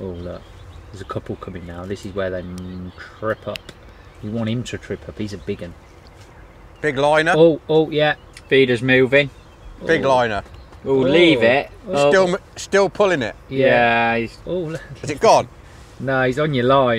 Oh look, there's a couple coming now. This is where they trip up. You want him to trip up. He's a big one. Big liner. Oh, oh yeah. Feeder's moving. Big oh. liner. We'll Oh. leave oh. it. Oh, Still, still pulling it. yeah. he's Oh. Is it gone? no, he's on your line.